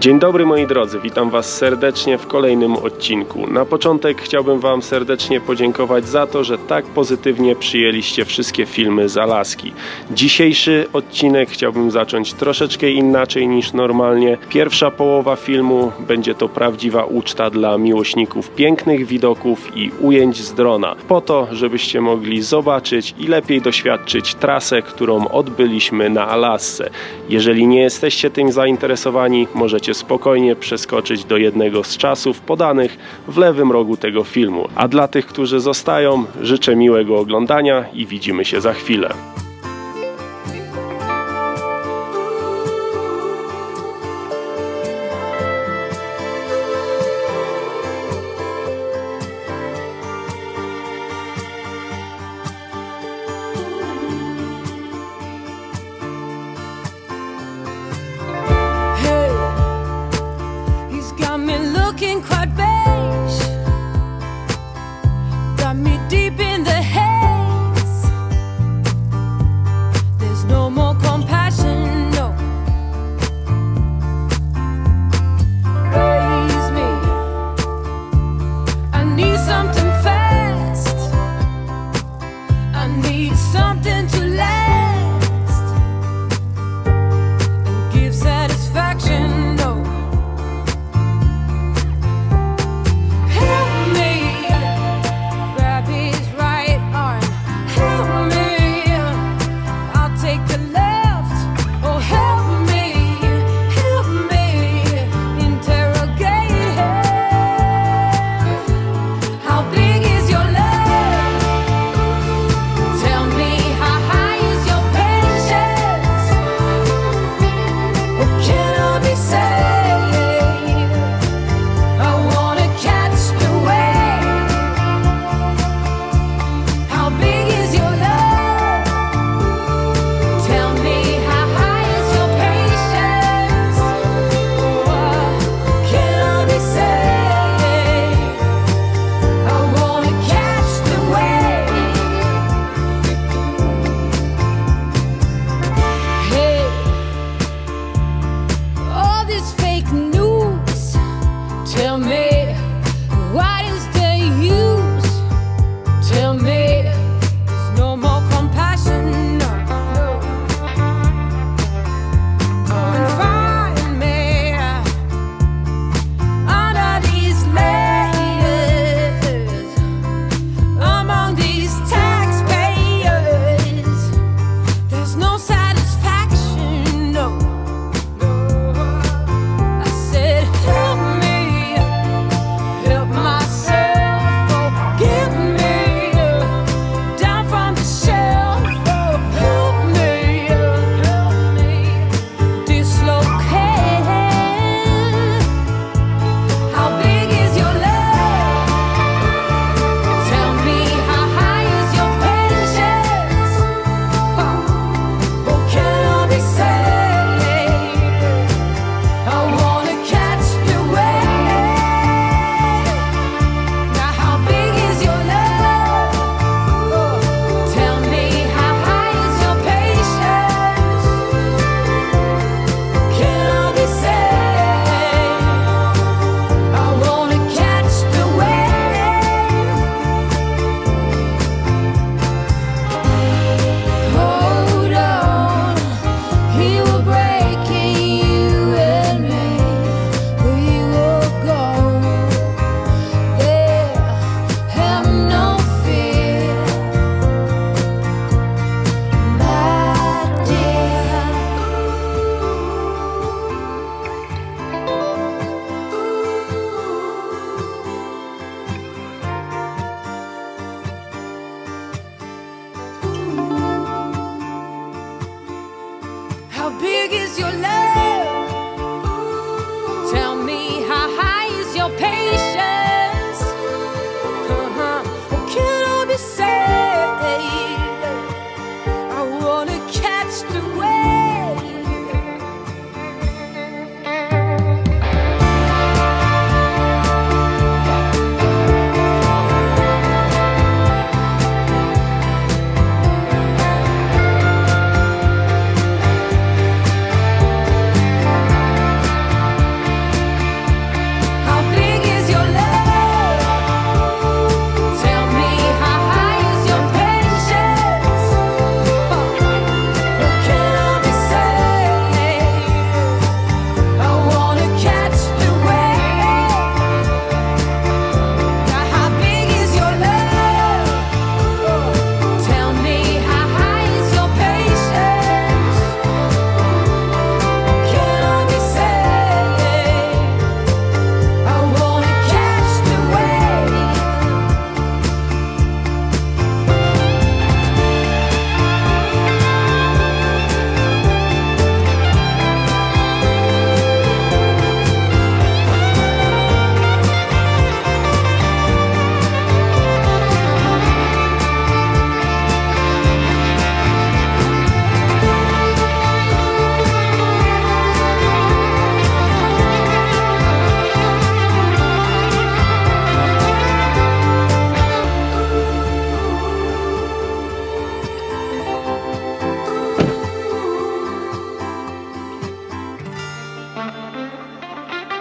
Dzień dobry moi drodzy, witam Was serdecznie w kolejnym odcinku. Na początek chciałbym Wam serdecznie podziękować za to, że tak pozytywnie przyjęliście wszystkie filmy z Alaski. Dzisiejszy odcinek chciałbym zacząć troszeczkę inaczej niż normalnie. Pierwsza połowa filmu będzie to prawdziwa uczta dla miłośników pięknych widoków i ujęć z drona, po to, żebyście mogli zobaczyć i lepiej doświadczyć trasę, którą odbyliśmy na Alasce. Jeżeli nie jesteście tym zainteresowani, możecie spokojnie przeskoczyć do jednego z czasów podanych w lewym rogu tego filmu. A dla tych, którzy zostają, życzę miłego oglądania i widzimy się za chwilę.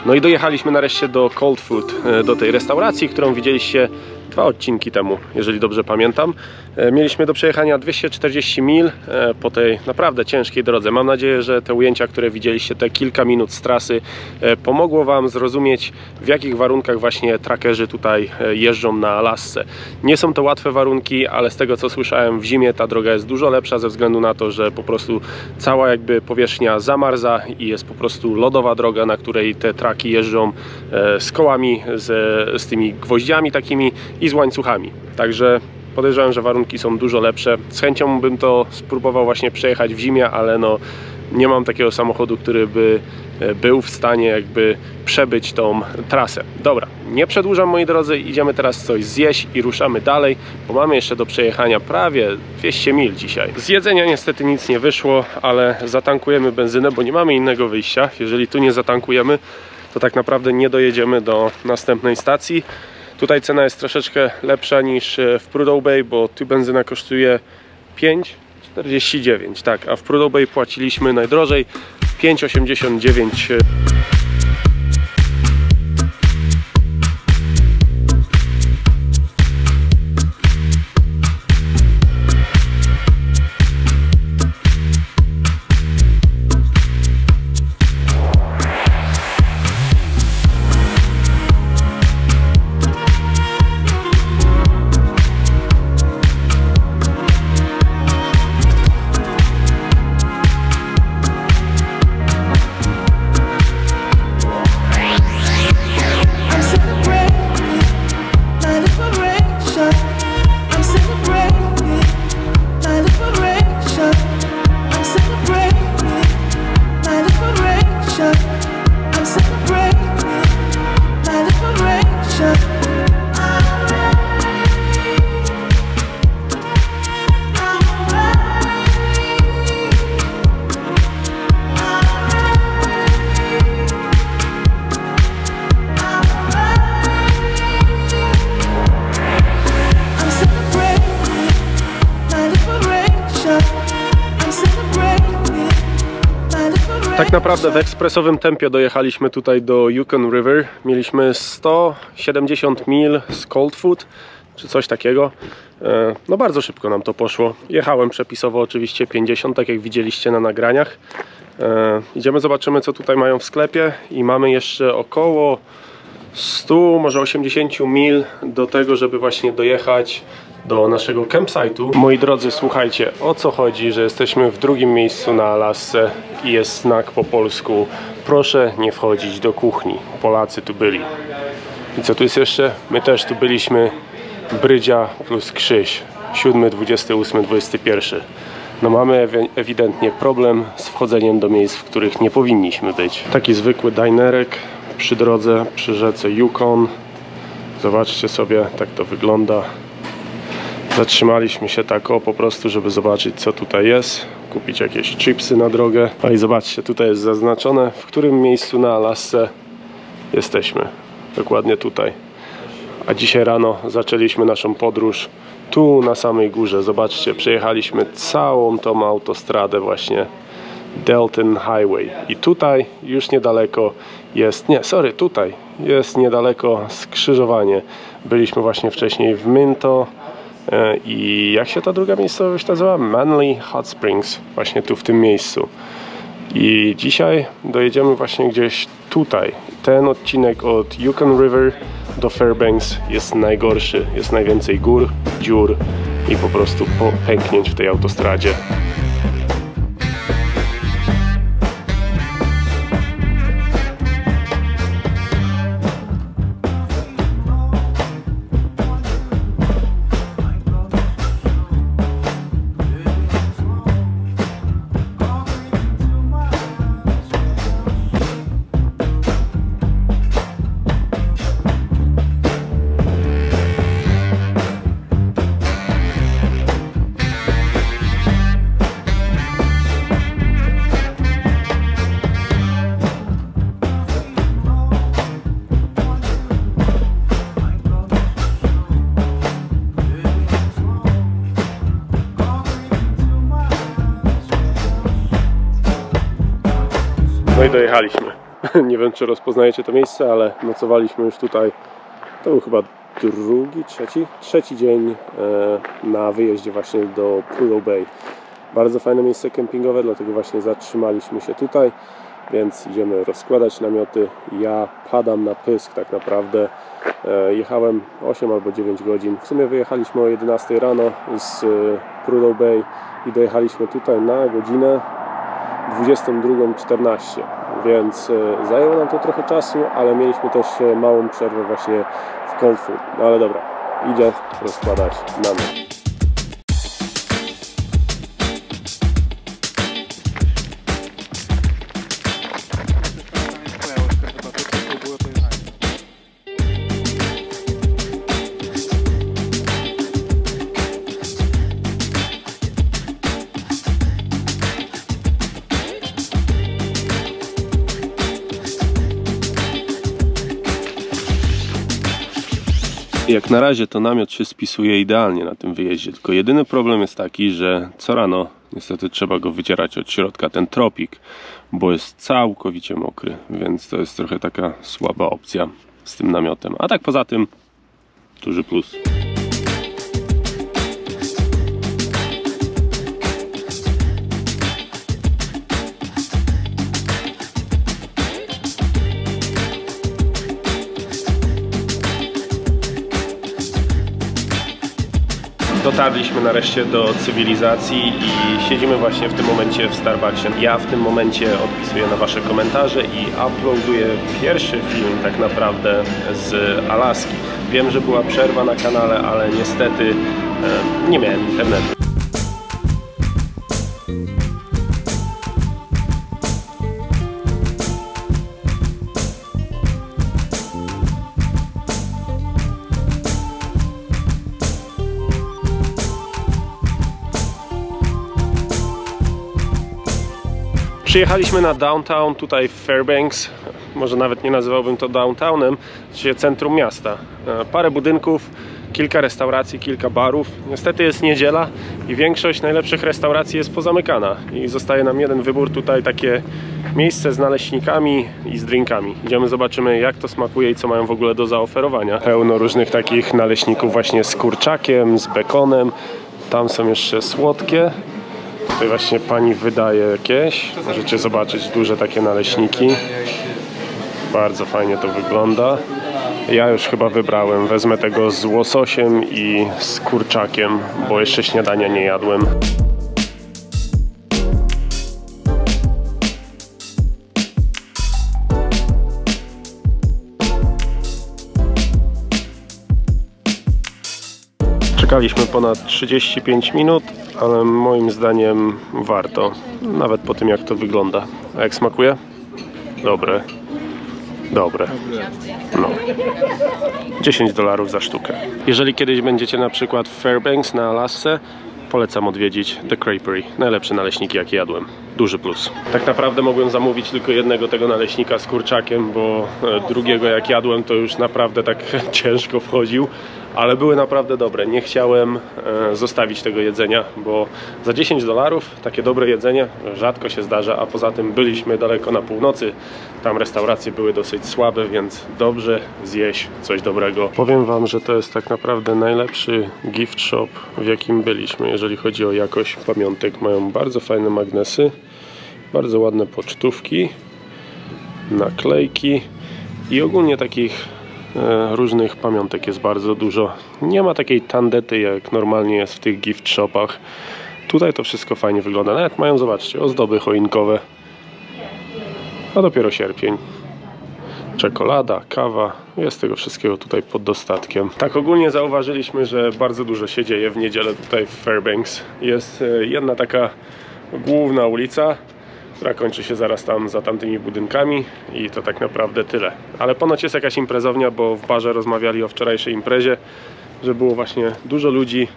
No i dojechaliśmy nareszcie do Cold Food, e, do tej restauracji, którą widzieliście dwa odcinki temu, jeżeli dobrze pamiętam. E, Mieliśmy do przejechania 240 mil e, po tej naprawdę ciężkiej drodze. Mam nadzieję, że te ujęcia, które widzieliście, te kilka minut z trasy, e, pomogło Wam zrozumieć, w jakich warunkach właśnie trackerzy tutaj jeżdżą na Alasce. Nie są to łatwe warunki, ale z tego co słyszałem, w zimie ta droga jest dużo lepsza ze względu na to, że po prostu cała jakby powierzchnia zamarza i jest po prostu lodowa droga, na której te traki jeżdżą z kołami, z, z tymi gwoździami takimi i z łańcuchami. Także podejrzewam, że warunki są dużo lepsze. Z chęcią bym to spróbował właśnie przejechać w zimie, ale no nie mam takiego samochodu, który by e, był w stanie jakby przebyć tą trasę. Dobra, nie przedłużam moi drodzy, idziemy teraz coś zjeść i ruszamy dalej, bo mamy jeszcze do przejechania prawie 200 mil dzisiaj. Z jedzenia niestety nic nie wyszło, ale zatankujemy benzynę, bo nie mamy innego wyjścia. Jeżeli tu nie zatankujemy, to tak naprawdę nie dojedziemy do następnej stacji. Tutaj cena jest troszeczkę lepsza niż e, w Prudhoe Bay, bo tu benzyna kosztuje 5,49, tak, a w Prudhoe Bay płaciliśmy najdrożej 5,89 Tak naprawdę w ekspresowym tempie dojechaliśmy tutaj do Yukon River. Mieliśmy 170 mil z Cold Food, czy coś takiego. E, No bardzo szybko nam to poszło. Jechałem przepisowo oczywiście 50, tak jak widzieliście na nagraniach. E, Idziemy, zobaczymy co tutaj mają w sklepie i mamy jeszcze około 100, może 80 mil do tego, żeby właśnie dojechać do naszego campsite'u. Moi drodzy, słuchajcie, o co chodzi, że jesteśmy w drugim miejscu na Alasce i jest znak po polsku proszę nie wchodzić do kuchni. Polacy tu byli. I co tu jest jeszcze? My też tu byliśmy. Brydzia plus Krzyś. 7, 28, 21. No mamy ewi- ewidentnie problem z wchodzeniem do miejsc, w których nie powinniśmy być. Taki zwykły dinerek przy drodze, przy rzece Yukon. Zobaczcie sobie, tak to wygląda. Zatrzymaliśmy się tak o po prostu, żeby zobaczyć co tutaj jest, kupić jakieś chipsy na drogę. A i zobaczcie, tutaj jest zaznaczone, w którym miejscu na Alasce jesteśmy. Dokładnie tutaj. A dzisiaj rano zaczęliśmy naszą podróż tu na samej górze. Zobaczcie, przejechaliśmy całą tą autostradę właśnie Delton Highway. I tutaj już niedaleko jest, nie, sorry, tutaj jest niedaleko skrzyżowanie. Byliśmy właśnie wcześniej w Minto i jak się ta druga miejscowość nazywa? Manly Hot Springs, właśnie tu w tym miejscu. I dzisiaj dojedziemy właśnie gdzieś tutaj. Ten odcinek od Yukon River do Fairbanks jest najgorszy. Jest najwięcej gór, dziur i po prostu pęknięć w tej autostradzie. Dojechaliśmy. Nie wiem, czy rozpoznajecie to miejsce, ale nocowaliśmy już tutaj. To był chyba drugi, trzeci, trzeci dzień e, na wyjeździe właśnie do Prudhoe Bay. Bardzo fajne miejsce kempingowe, dlatego właśnie zatrzymaliśmy się tutaj, więc idziemy rozkładać namioty. Ja padam na pysk tak naprawdę. E, Jechałem 8 albo 9 godzin. W sumie wyjechaliśmy o 11 rano z Prudhoe Bay i dojechaliśmy tutaj na godzinę 22.14, więc e, zajęło nam to trochę czasu, ale mieliśmy też e, małą przerwę właśnie w cold. No ale dobra, idę rozkładać namiot. Jak na razie to namiot się spisuje idealnie na tym wyjeździe, tylko jedyny problem jest taki, że co rano niestety trzeba go wycierać od środka, ten tropik, bo jest całkowicie mokry, więc to jest trochę taka słaba opcja z tym namiotem. A tak poza tym duży plus. Dotarliśmy nareszcie do cywilizacji i siedzimy właśnie w tym momencie w Starbucksie. Ja w tym momencie odpisuję na Wasze komentarze i uploaduję pierwszy film tak naprawdę z Alaski. Wiem, że była przerwa na kanale, ale niestety e, nie miałem internetu. Przyjechaliśmy na downtown tutaj w Fairbanks. Może nawet nie nazywałbym to downtownem, czyli centrum miasta. E, Parę budynków, kilka restauracji, kilka barów. Niestety jest niedziela i większość najlepszych restauracji jest pozamykana. I zostaje nam jeden wybór tutaj, takie miejsce z naleśnikami i z drinkami. Idziemy, zobaczymy jak to smakuje i co mają w ogóle do zaoferowania. Pełno różnych takich naleśników właśnie z kurczakiem, z bekonem. Tam są jeszcze słodkie. Tutaj właśnie pani wydaje jakieś. Możecie zobaczyć duże takie naleśniki. Bardzo fajnie to wygląda. Ja już chyba wybrałem. Wezmę tego z łososiem i z kurczakiem, bo jeszcze śniadania nie jadłem. Czekaliśmy ponad 35 minut, ale moim zdaniem warto. Nawet po tym jak to wygląda. A jak smakuje? Dobre. Dobre. No. 10 dolarów za sztukę. Jeżeli kiedyś będziecie na przykład w Fairbanks na Alasce, polecam odwiedzić The Creperie. Najlepsze naleśniki jakie jadłem. Duży plus. Tak naprawdę mogłem zamówić tylko jednego tego naleśnika z kurczakiem, bo e, drugiego jak jadłem to już naprawdę tak ciężko wchodził. Ale były naprawdę dobre. Nie chciałem e, zostawić tego jedzenia, bo za 10 dolarów takie dobre jedzenie rzadko się zdarza, a poza tym byliśmy daleko na północy. Tam restauracje były dosyć słabe, więc dobrze zjeść coś dobrego. Powiem Wam, że to jest tak naprawdę najlepszy gift shop, w jakim byliśmy, jeżeli chodzi o jakość pamiątek. Mają bardzo fajne magnesy, bardzo ładne pocztówki, naklejki i ogólnie takich e, różnych pamiątek jest bardzo dużo. Nie ma takiej tandety jak normalnie jest w tych gift shopach. Tutaj to wszystko fajnie wygląda. Nawet mają, zobaczcie, ozdoby choinkowe. A dopiero sierpień. Czekolada, kawa, jest tego wszystkiego tutaj pod dostatkiem. Tak ogólnie zauważyliśmy, że bardzo dużo się dzieje w niedzielę tutaj w Fairbanks. Jest e, jedna taka główna ulica, która kończy się zaraz tam za tamtymi budynkami i to tak naprawdę tyle. Ale ponoć jest jakaś imprezownia, bo w barze rozmawiali o wczorajszej imprezie, że było właśnie dużo ludzi,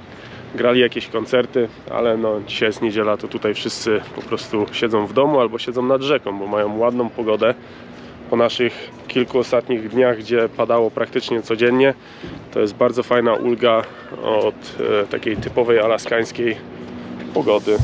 grali jakieś koncerty, ale no dzisiaj jest niedziela, to tutaj wszyscy po prostu siedzą w domu albo siedzą nad rzeką, bo mają ładną pogodę. Po naszych kilku ostatnich dniach, gdzie padało praktycznie codziennie, to jest bardzo fajna ulga od e, takiej typowej alaskańskiej pogody.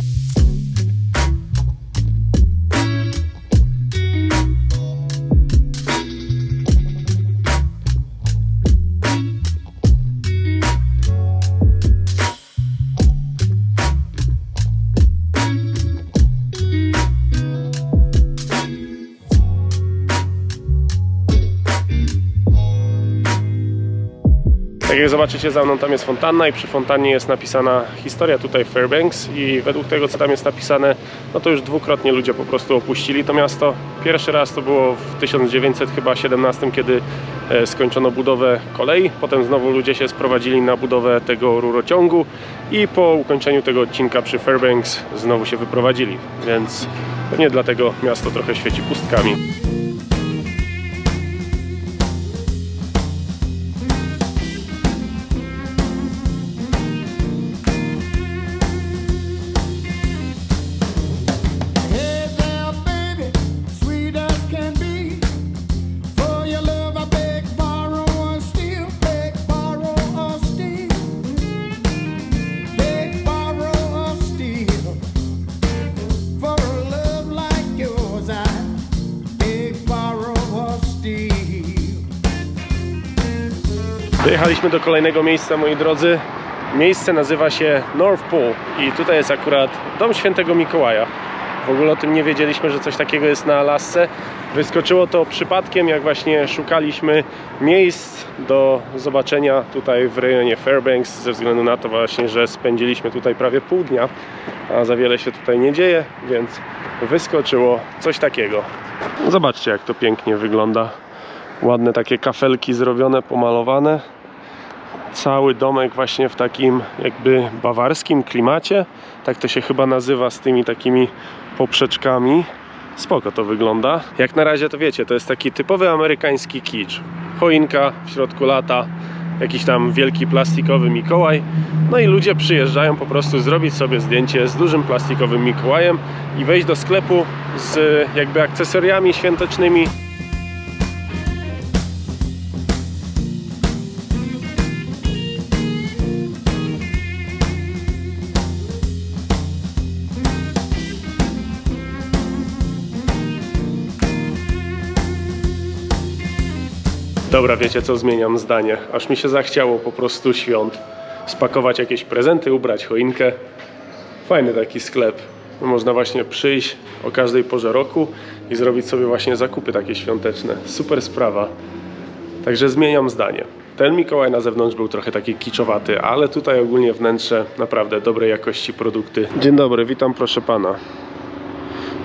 Tak jak zobaczycie za mną tam jest fontanna i przy fontannie jest napisana historia tutaj Fairbanks i według tego co tam jest napisane, no to już dwukrotnie ludzie po prostu opuścili to miasto. Pierwszy raz to było w 1917, kiedy e, skończono budowę kolei, potem znowu ludzie się sprowadzili na budowę tego rurociągu i po ukończeniu tego odcinka przy Fairbanks znowu się wyprowadzili, więc pewnie dlatego miasto trochę świeci pustkami. Dojechaliśmy do kolejnego miejsca, moi drodzy. Miejsce nazywa się North Pole i tutaj jest akurat dom świętego Mikołaja. W ogóle o tym nie wiedzieliśmy, że coś takiego jest na Alasce. Wyskoczyło to przypadkiem, jak właśnie szukaliśmy miejsc do zobaczenia tutaj w rejonie Fairbanks, ze względu na to właśnie, że spędziliśmy tutaj prawie pół dnia, a za wiele się tutaj nie dzieje, więc wyskoczyło coś takiego. Zobaczcie, jak to pięknie wygląda. Ładne takie kafelki zrobione, pomalowane cały domek właśnie w takim jakby bawarskim klimacie. Tak to się chyba nazywa z tymi takimi poprzeczkami. Spoko to wygląda. Jak na razie to wiecie, to jest taki typowy amerykański kicz. Choinka w środku lata, jakiś tam wielki plastikowy Mikołaj. No i ludzie przyjeżdżają po prostu zrobić sobie zdjęcie z dużym plastikowym Mikołajem i wejść do sklepu z jakby akcesoriami świątecznymi. Dobra, wiecie co, zmieniam zdanie. Aż mi się zachciało po prostu świąt. Spakować jakieś prezenty, ubrać choinkę. Fajny taki sklep. Można właśnie przyjść o każdej porze roku i zrobić sobie właśnie zakupy takie świąteczne. Super sprawa. Także zmieniam zdanie. Ten Mikołaj na zewnątrz był trochę taki kiczowaty, ale tutaj ogólnie wnętrze naprawdę dobrej jakości produkty. Dzień dobry, witam proszę pana.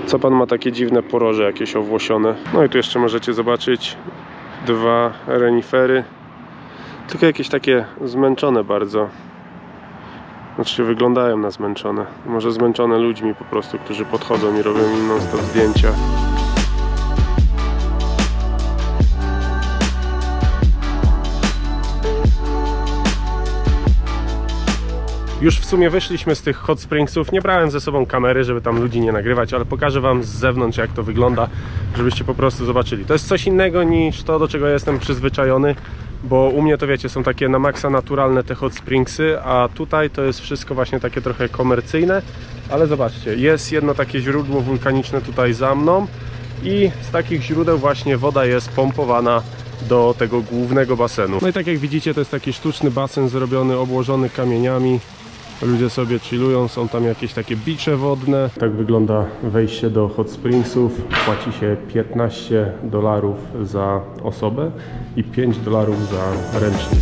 Co pan ma takie dziwne poroże jakieś owłosione? No i tu jeszcze możecie zobaczyć dwa renifery. Tylko jakieś takie zmęczone bardzo. Znaczy wyglądają na zmęczone. Może zmęczone ludźmi po prostu, którzy podchodzą i robią im non zdjęcia. Już w sumie wyszliśmy z tych hot springsów. Nie brałem ze sobą kamery, żeby tam ludzi nie nagrywać, ale pokażę wam z zewnątrz jak to wygląda, żebyście po prostu zobaczyli. To jest coś innego niż to, do czego jestem przyzwyczajony, bo u mnie to wiecie, są takie na maksa naturalne te hot springsy, a tutaj to jest wszystko właśnie takie trochę komercyjne, ale zobaczcie, jest jedno takie źródło wulkaniczne tutaj za mną i z takich źródeł właśnie woda jest pompowana do tego głównego basenu. No i tak jak widzicie, to jest taki sztuczny basen zrobiony, obłożony kamieniami. Ludzie sobie chillują, są tam jakieś takie bicze wodne. Tak wygląda wejście do hot springsów. Płaci się 15 dolarów za osobę i 5 dolarów za ręcznik.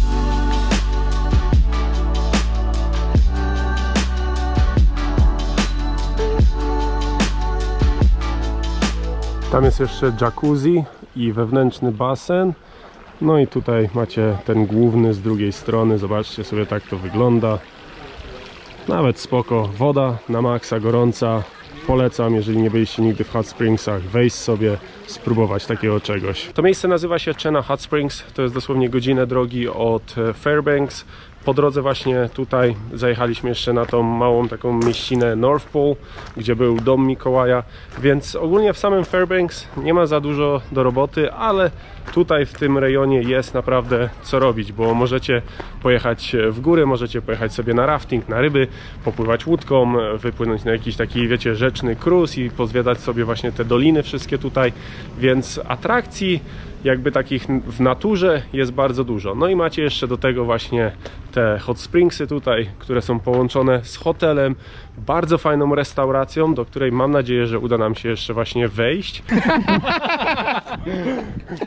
Tam jest jeszcze jacuzzi i wewnętrzny basen. No i tutaj macie ten główny z drugiej strony. Zobaczcie sobie tak to wygląda. Nawet spoko. Woda na maksa gorąca. Polecam, jeżeli nie byliście nigdy w Hot Springsach, wejść sobie, spróbować takiego czegoś. To miejsce nazywa się Chena Hot Springs. To jest dosłownie godzinę drogi od Fairbanks. Po drodze właśnie tutaj zajechaliśmy jeszcze na tą małą taką mieścinę North Pole, gdzie był dom Mikołaja, więc ogólnie w samym Fairbanks nie ma za dużo do roboty, ale tutaj w tym rejonie jest naprawdę co robić, bo możecie pojechać w góry, możecie pojechać sobie na rafting, na ryby, popływać łódką, wypłynąć na jakiś taki, wiecie, rzeczny cruise i pozwiedzać sobie właśnie te doliny wszystkie tutaj, więc atrakcji jakby takich w naturze jest bardzo dużo. No i macie jeszcze do tego właśnie te hot springsy tutaj, które są połączone z hotelem, bardzo fajną restauracją, do której mam nadzieję, że uda nam się jeszcze właśnie wejść.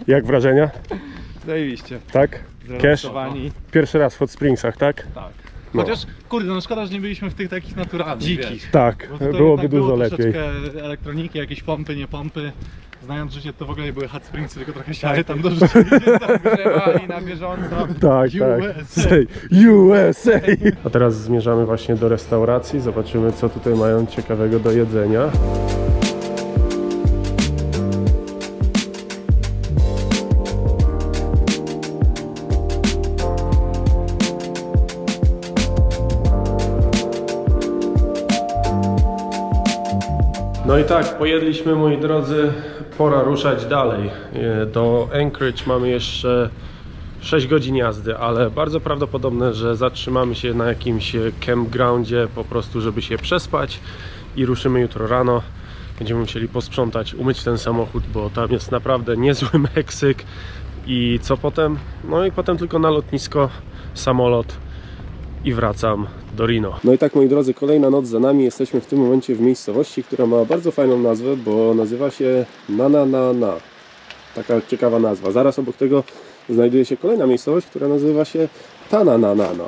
Jak wrażenia? Zajebiście. Tak? zrelaksowani. Pierwszy raz w Hot Springsach, tak? Tak. No. Chociaż, kurde, no szkoda, że nie byliśmy w tych takich naturalnych, Dzikich. wiesz. Tak, byłoby dużo było lepiej. troszeczkę elektroniki, jakieś pompy, nie pompy. Znając życie, to w ogóle nie były hot springsy, tylko trochę siary tam dorzucili, grzewali na bieżąco. Tak, USA. tak. USA. A teraz zmierzamy właśnie do restauracji. Zobaczymy, co tutaj mają ciekawego do jedzenia. No i tak, pojedliśmy moi drodzy, pora ruszać dalej. E, Do Anchorage mamy jeszcze 6 godzin jazdy, ale bardzo prawdopodobne, że zatrzymamy się na jakimś campgroundzie po prostu, żeby się przespać i ruszymy jutro rano. Będziemy musieli posprzątać, umyć ten samochód, bo tam jest naprawdę niezły Meksyk. I co potem? No i potem tylko na lotnisko, samolot i wracam do Rino. No i tak moi drodzy, kolejna noc za nami. Jesteśmy w tym momencie w miejscowości, która ma bardzo fajną nazwę, bo nazywa się Nana na na. Taka ciekawa nazwa. Zaraz obok tego znajduje się kolejna miejscowość, która nazywa się Tana na na na.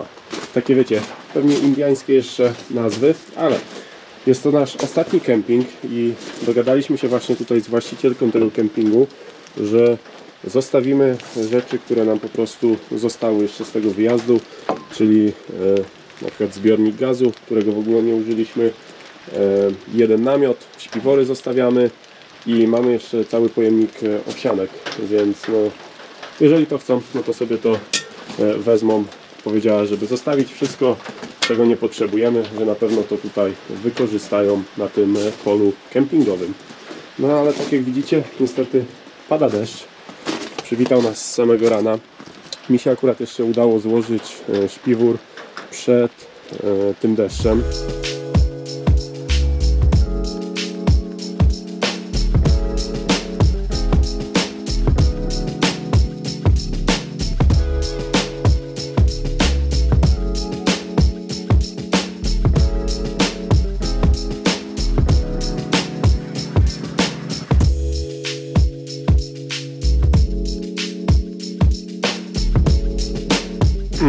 Takie wiecie, pewnie indiańskie jeszcze nazwy, ale jest to nasz ostatni kemping i dogadaliśmy się właśnie tutaj z właścicielką tego kempingu, że zostawimy rzeczy, które nam po prostu zostały jeszcze z tego wyjazdu, czyli e, na przykład zbiornik gazu, którego w ogóle nie użyliśmy, e, jeden namiot, śpiwory zostawiamy i mamy jeszcze cały pojemnik e, owsianek, więc no, jeżeli to chcą, no to sobie to wezmą. Powiedziała, żeby zostawić wszystko, czego nie potrzebujemy, że na pewno to tutaj wykorzystają na tym polu kempingowym. No ale tak jak widzicie, niestety pada deszcz. Przywitał nas z samego rana. Mi się akurat jeszcze udało złożyć e, śpiwór przed e, tym deszczem.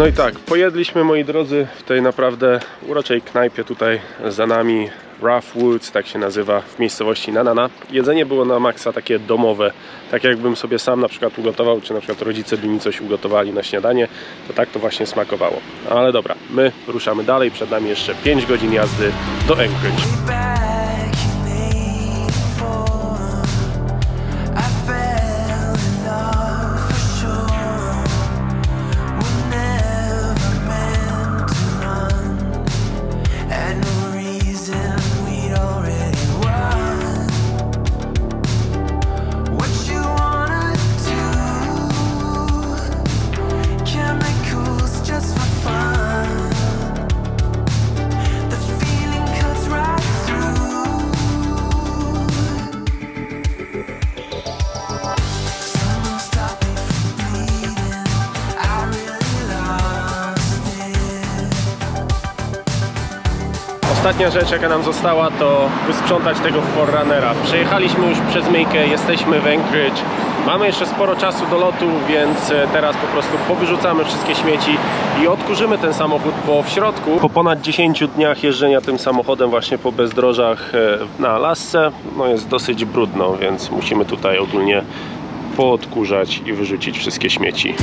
No i tak, pojedliśmy moi drodzy w tej naprawdę uroczej knajpie tutaj za nami Rough Woods, tak się nazywa w miejscowości Nanana. Jedzenie było na maksa takie domowe, tak jakbym sobie sam na przykład ugotował, czy na przykład rodzice by mi coś ugotowali na śniadanie, to tak to właśnie smakowało. Ale dobra, my ruszamy dalej, przed nami jeszcze 5 godzin jazdy do Anchorage. Ostatnia rzecz, jaka nam została, to wysprzątać tego Forerunnera. Przejechaliśmy już przez Myjkę, jesteśmy w Anchorage. Mamy jeszcze sporo czasu do lotu, więc e, teraz po prostu powyrzucamy wszystkie śmieci i odkurzymy ten samochód, bo w środku, po ponad 10 dniach jeżdżenia tym samochodem właśnie po bezdrożach e, na Alasce, no jest dosyć brudno, więc musimy tutaj ogólnie poodkurzać i wyrzucić wszystkie śmieci.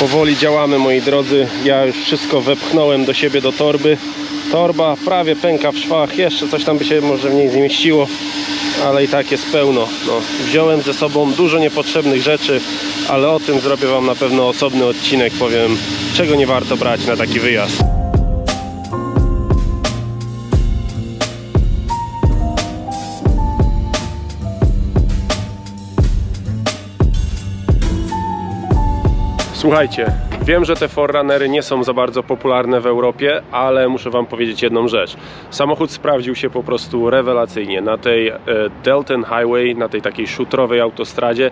Powoli działamy moi drodzy. Ja już wszystko wepchnąłem do siebie do torby. Torba prawie pęka w szwach. Jeszcze coś tam by się może w niej zmieściło, ale i tak jest pełno. No, wziąłem ze sobą dużo niepotrzebnych rzeczy, ale o tym zrobię Wam na pewno osobny odcinek. Powiem, czego nie warto brać na taki wyjazd. Słuchajcie, wiem, że te Forerunnery nie są za bardzo popularne w Europie, ale muszę Wam powiedzieć jedną rzecz. Samochód sprawdził się po prostu rewelacyjnie. Na tej e, Delton Highway, na tej takiej szutrowej autostradzie,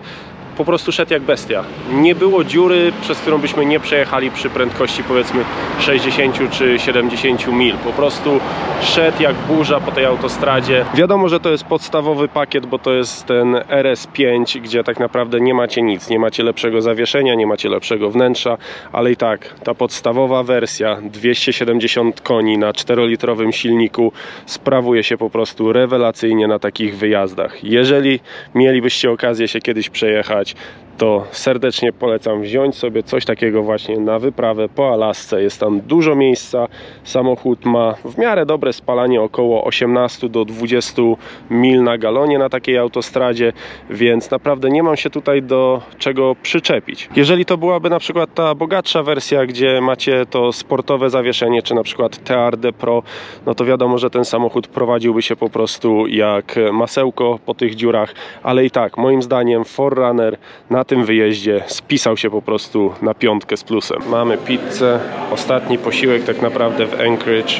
po prostu szedł jak bestia. Nie było dziury, przez którą byśmy nie przejechali przy prędkości powiedzmy 60 czy 70 mil. Po prostu szedł jak burza po tej autostradzie. Wiadomo, że to jest podstawowy pakiet, bo to jest ten RS5, gdzie tak naprawdę nie macie nic. Nie macie lepszego zawieszenia, nie macie lepszego wnętrza, ale i tak ta podstawowa wersja 270 koni na 4-litrowym silniku sprawuje się po prostu rewelacyjnie na takich wyjazdach. Jeżeli mielibyście okazję się kiedyś przejechać, much. To serdecznie polecam wziąć sobie coś takiego właśnie na wyprawę po Alasce. Jest tam dużo miejsca. Samochód ma w miarę dobre spalanie około 18 do 20 mil na galonie na takiej autostradzie, więc naprawdę nie mam się tutaj do czego przyczepić. Jeżeli to byłaby na przykład ta bogatsza wersja, gdzie macie to sportowe zawieszenie, czy na przykład TRD Pro, no to wiadomo, że ten samochód prowadziłby się po prostu jak masełko po tych dziurach, ale i tak, moim zdaniem Forerunner na tym wyjeździe spisał się po prostu na piątkę z plusem. Mamy pizzę, ostatni posiłek tak naprawdę w Anchorage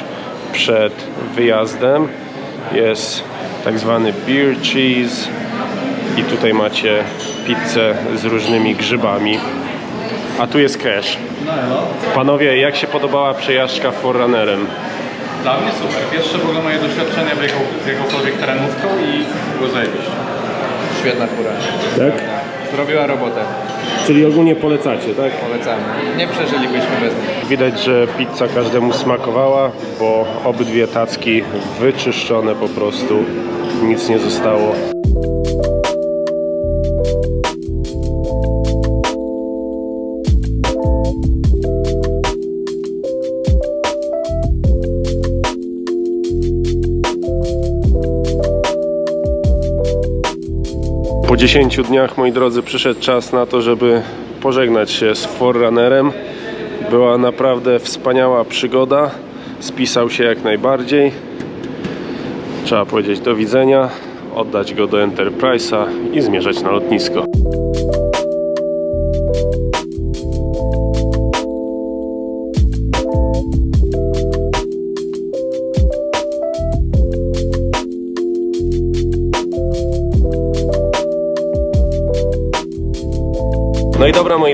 przed wyjazdem. Jest tak zwany beer cheese i tutaj macie pizzę z różnymi grzybami. A tu jest cash. No elo. Panowie, jak się podobała przejażdżka Forerunnerem? Dla mnie super. Pierwsze w ogóle moje doświadczenie wjechał, z jakąkolwiek terenówką i było zajebiście. Świetna fura. Tak? Zrobiła robotę. Czyli ogólnie polecacie, tak? Polecamy. Nie przeżylibyśmy bez niej. Widać, że pizza każdemu smakowała, bo obydwie tacki wyczyszczone po prostu, nic nie zostało. Po 10 dniach, moi drodzy, przyszedł czas na to, żeby pożegnać się z Forerunnerem. Była naprawdę wspaniała przygoda. Spisał się jak najbardziej. Trzeba powiedzieć do widzenia, oddać go do Enterprise'a i zmierzać na lotnisko.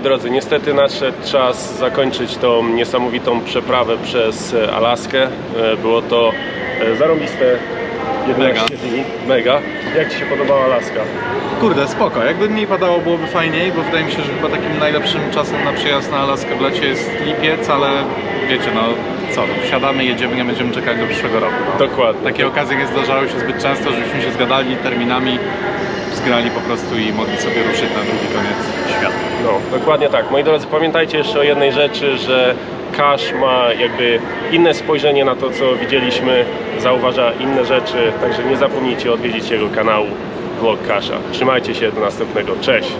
Moi drodzy, niestety nadszedł czas zakończyć tą niesamowitą przeprawę przez Alaskę. E, Było to e, zarąbiste 11 dni. Mega. Jak Ci się podobała Alaska? Kurde, spoko. Jakby mniej padało, byłoby fajniej, bo wydaje mi się, że chyba takim najlepszym czasem na przyjazd na Alaskę w lecie jest lipiec, ale wiecie, no co, no, wsiadamy, jedziemy, nie będziemy czekać do przyszłego roku. Dokładnie. Takie okazje nie zdarzały się zbyt często, żebyśmy się zgadali terminami, zgrali po prostu i mogli sobie ruszyć na drugi koniec świata. No, dokładnie tak. Moi drodzy, pamiętajcie jeszcze o jednej rzeczy, że Cash ma jakby inne spojrzenie na to, co widzieliśmy, zauważa inne rzeczy, także nie zapomnijcie odwiedzić jego kanału Vlog Kasha. Trzymajcie się, do następnego. Cześć!